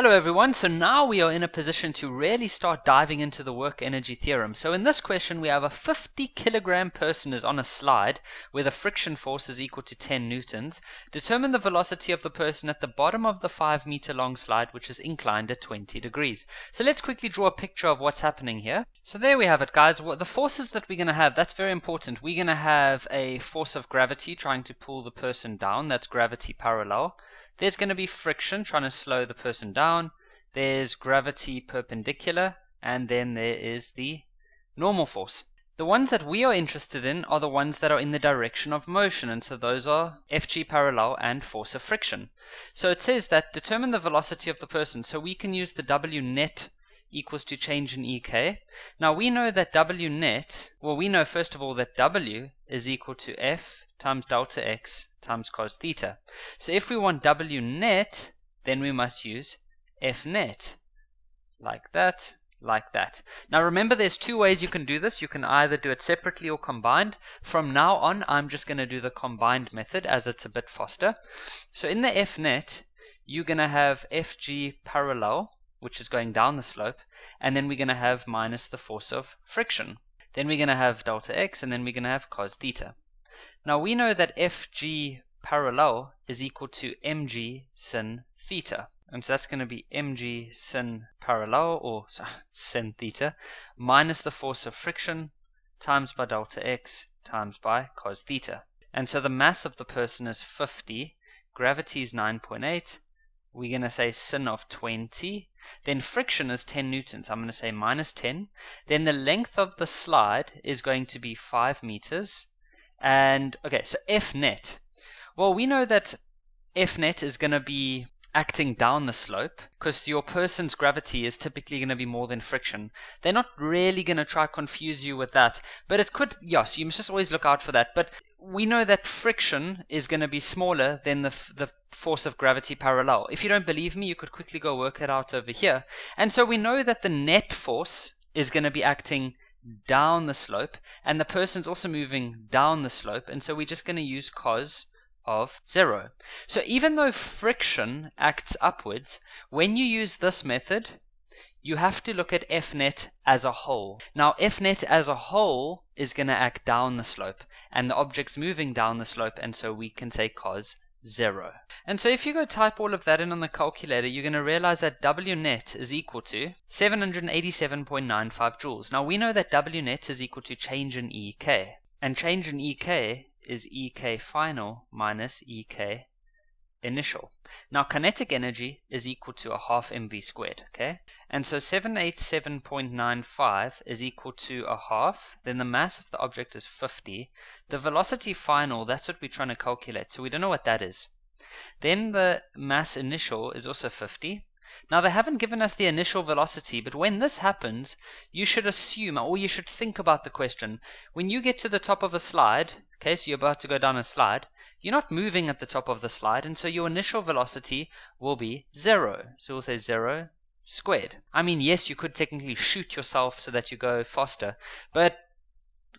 Hello everyone, so now we are in a position to really start diving into the work energy theorem. So in this question we have a 50 kilogram person is on a slide where the friction force is equal to 10 newtons. Determine the velocity of the person at the bottom of the 5 meter long slide which is inclined at 20 degrees. So let's quickly draw a picture of what's happening here. So there we have it guys, the forces that we're going to have, that's very important. We're going to have a force of gravity trying to pull the person down, that's gravity parallel. There's going to be friction trying to slow the person down. There's gravity perpendicular. And then there is the normal force. The ones that we are interested in are the ones that are in the direction of motion, and so those are Fg parallel and force of friction. So it says that determine the velocity of the person, so we can use the W net equals to change in EK. Now we know that W net, well we know first of all that W is equal to F times delta x times cos theta. So if we want W net, then we must use F net. Like that, like that. Now remember there's two ways you can do this. You can either do it separately or combined. From now on, I'm just going to do the combined method as it's a bit faster. So in the F net, you're going to have Fg parallel, which is going down the slope, and then we're going to have minus the force of friction. Then we're going to have delta x, and then we're going to have cos theta. Now we know that FG parallel is equal to mg sin theta. And so that's going to be mg sin parallel, or sorry, sin theta, minus the force of friction times by delta x times by cos theta. And so the mass of the person is 50, gravity is 9.8, we're going to say sin of 20, then friction is 10 newtons, I'm going to say minus 10, then the length of the slide is going to be 5 meters, and okay, so F net. Well, we know that F net is going to be acting down the slope because your person's gravity is typically going to be more than friction. They're not really going to try to confuse you with that, but it could, yes, you must just always look out for that. But we know that friction is going to be smaller than the, the force of gravity parallel. If you don't believe me, you could quickly go work it out over here. And so we know that the net force is going to be acting down the slope, and the person's also moving down the slope, and so we're just going to use cos of 0. So even though friction acts upwards, when you use this method, you have to look at Fnet as a whole. Now Fnet as a whole is going to act down the slope, and the object's moving down the slope, and so we can say cos 0. And so if you go type all of that in on the calculator, you're going to realize that W net is equal to 787.95 joules. Now we know that W net is equal to change in EK. And change in EK is EK final minus EK initial. Now kinetic energy is equal to a half mv squared, okay? And so 787.95 is equal to a half, then the mass of the object is 50. The velocity final, that's what we're trying to calculate, so we don't know what that is. Then the mass initial is also 50. Now they haven't given us the initial velocity, but when this happens, you should assume, or you should think about the question. When you get to the top of a slide, okay, so you're about to go down a slide, you're not moving at the top of the slide, and so your initial velocity will be zero. So we'll say zero squared. I mean, yes, you could technically shoot yourself so that you go faster, but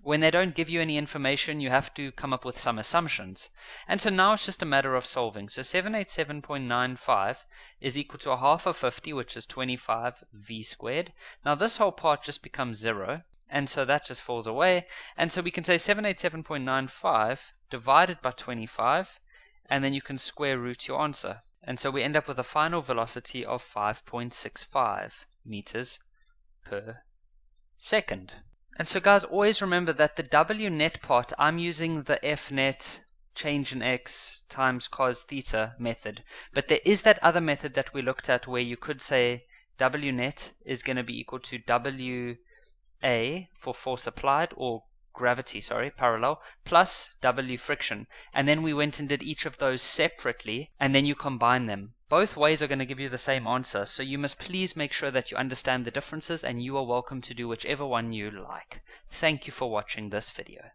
when they don't give you any information, you have to come up with some assumptions. And so now it's just a matter of solving. So 787.95 is equal to a half of 50, which is 25 v squared. Now this whole part just becomes zero, and so that just falls away. And so we can say 787.95 divided by 25, and then you can square root your answer. And so we end up with a final velocity of 5.65 meters per second. And so guys, always remember that the W net part, I'm using the F net change in x times cos theta method. But there is that other method that we looked at where you could say W net is going to be equal to W A for force applied or gravity, sorry, parallel, plus W friction. And then we went and did each of those separately, and then you combine them. Both ways are going to give you the same answer, so you must please make sure that you understand the differences, and you are welcome to do whichever one you like. Thank you for watching this video.